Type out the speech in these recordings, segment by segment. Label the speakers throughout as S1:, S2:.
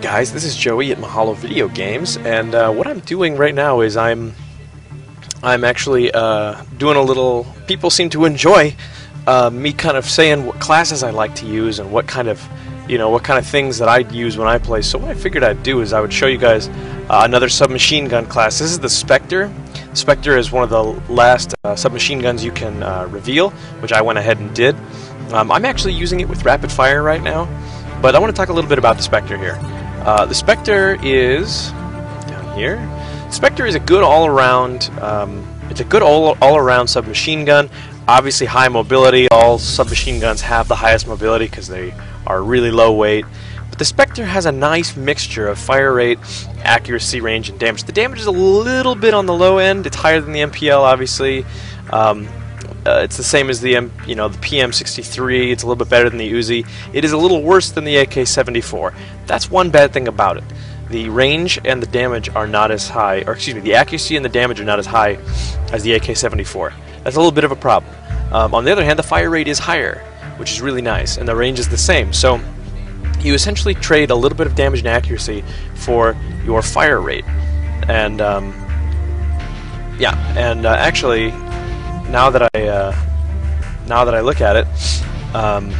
S1: guys, this is Joey at Mahalo Video Games, and uh, what I'm doing right now is I'm I'm actually uh, doing a little. People seem to enjoy uh, me kind of saying what classes I like to use and what kind of you know what kind of things that I'd use when I play. So what I figured I'd do is I would show you guys uh, another submachine gun class. This is the Spectre. Spectre is one of the last uh, submachine guns you can uh, reveal, which I went ahead and did. Um, I'm actually using it with rapid fire right now, but I want to talk a little bit about the Spectre here. Uh, the Spectre is down here. Spectre is a good all-around. Um, it's a good all all-around submachine gun. Obviously, high mobility. All submachine guns have the highest mobility because they are really low weight. But the Spectre has a nice mixture of fire rate, accuracy, range, and damage. The damage is a little bit on the low end. It's higher than the MPL, obviously. Um, uh, it's the same as the M, you know the PM63. It's a little bit better than the Uzi. It is a little worse than the AK-74. That's one bad thing about it. The range and the damage are not as high, or excuse me, the accuracy and the damage are not as high as the AK-74. That's a little bit of a problem. Um, on the other hand, the fire rate is higher, which is really nice, and the range is the same. So you essentially trade a little bit of damage and accuracy for your fire rate. And um, yeah, and uh, actually, now that I uh, now that I look at it, um,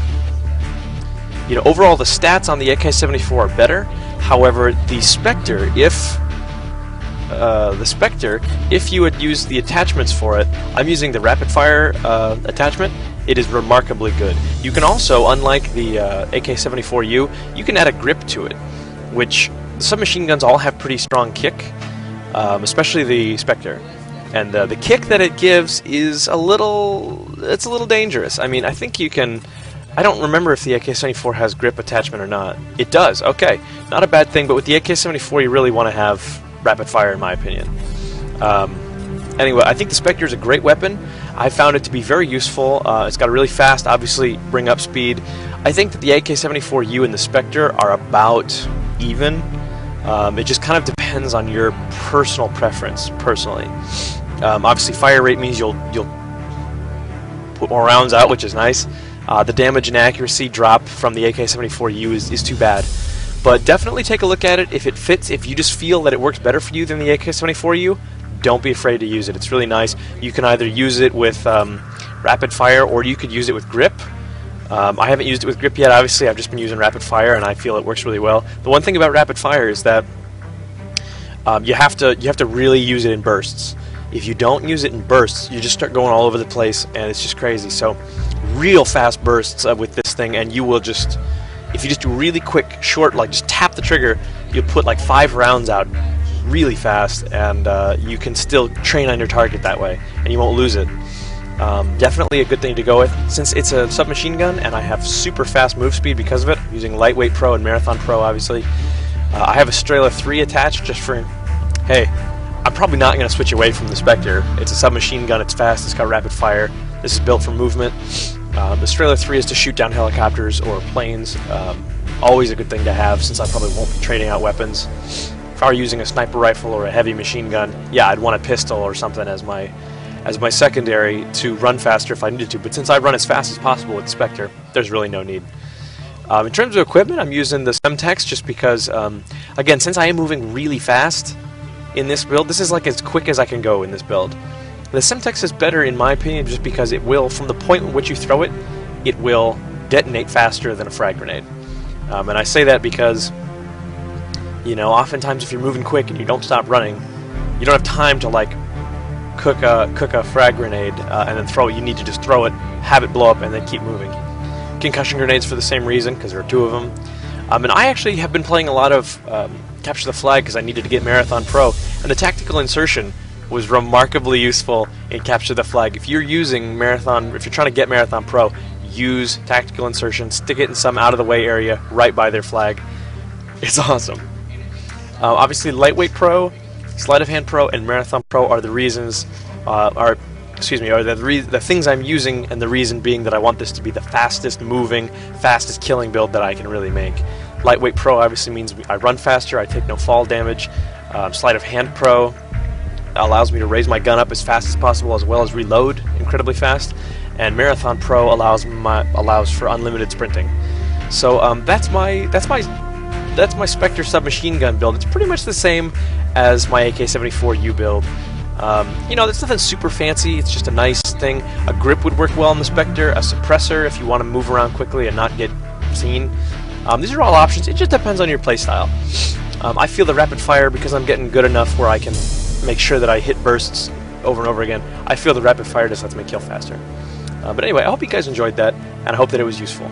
S1: you know, overall the stats on the AK-74 are better. However, the Spectre, if uh, the Spectre, if you would use the attachments for it, I'm using the rapid fire uh, attachment. It is remarkably good. You can also, unlike the uh, AK-74U, you can add a grip to it, which submachine guns all have pretty strong kick, um, especially the Spectre. And uh, the kick that it gives is a little, it's a little dangerous. I mean, I think you can, I don't remember if the AK-74 has grip attachment or not. It does, okay. Not a bad thing, but with the AK-74 you really want to have rapid fire in my opinion. Um, anyway, I think the Spectre is a great weapon. I found it to be very useful. Uh, it's got a really fast, obviously, bring up speed. I think that the AK-74U and the Spectre are about even. Um, it just kind of depends on your personal preference, personally. Um, obviously, fire rate means you'll you'll put more rounds out, which is nice. Uh, the damage and accuracy drop from the AK-74U is, is too bad. But definitely take a look at it if it fits. If you just feel that it works better for you than the AK-74U, don't be afraid to use it. It's really nice. You can either use it with um, rapid fire or you could use it with grip. Um, I haven't used it with grip yet. Obviously, I've just been using rapid fire, and I feel it works really well. The one thing about rapid fire is that um, you have to you have to really use it in bursts. If you don't use it in bursts, you just start going all over the place, and it's just crazy. So, real fast bursts uh, with this thing, and you will just if you just do really quick, short, like just tap the trigger, you'll put like five rounds out really fast, and uh, you can still train on your target that way, and you won't lose it. Um, definitely a good thing to go with. Since it's a submachine gun and I have super fast move speed because of it, using Lightweight Pro and Marathon Pro, obviously. Uh, I have a Strela 3 attached just for, hey, probably not going to switch away from the Spectre. It's a submachine gun, it's fast, it's got rapid fire. This is built for movement. Uh, the Strela 3 is to shoot down helicopters or planes. Um, always a good thing to have since I probably won't be trading out weapons. If I were using a sniper rifle or a heavy machine gun, yeah, I'd want a pistol or something as my as my secondary to run faster if I needed to. But since I run as fast as possible with Spectre, there's really no need. Um, in terms of equipment, I'm using the Semtex just because, um, again, since I am moving really fast in this build, this is like as quick as I can go in this build. The Semtex is better in my opinion just because it will, from the point at which you throw it, it will detonate faster than a frag grenade. Um, and I say that because, you know, oftentimes if you're moving quick and you don't stop running, you don't have time to like cook a cook a frag grenade uh, and then throw it. You need to just throw it, have it blow up, and then keep moving. Concussion grenades for the same reason because there are two of them. Um, and I actually have been playing a lot of um, Capture the Flag because I needed to get Marathon Pro, and the tactical insertion was remarkably useful in Capture the Flag. If you're using Marathon, if you're trying to get Marathon Pro, use tactical insertion, stick it in some out of the way area right by their flag. It's awesome. Uh, obviously, Lightweight Pro, Sleight of Hand Pro, and Marathon Pro are the reasons, uh, are excuse me, are the re the things I'm using, and the reason being that I want this to be the fastest moving, fastest killing build that I can really make. Lightweight Pro obviously means I run faster, I take no fall damage. Um, Sleight of Hand Pro allows me to raise my gun up as fast as possible, as well as reload incredibly fast. And Marathon Pro allows my allows for unlimited sprinting. So um, that's my that's my that's my Spectre submachine gun build. It's pretty much the same as my AK-74U build. Um, you know, it's nothing super fancy. It's just a nice thing. A grip would work well on the Spectre. A suppressor if you want to move around quickly and not get seen. Um, these are all options. It just depends on your playstyle. Um, I feel the rapid fire because I'm getting good enough where I can make sure that I hit bursts over and over again. I feel the rapid fire just lets me kill faster. Uh, but anyway, I hope you guys enjoyed that, and I hope that it was useful.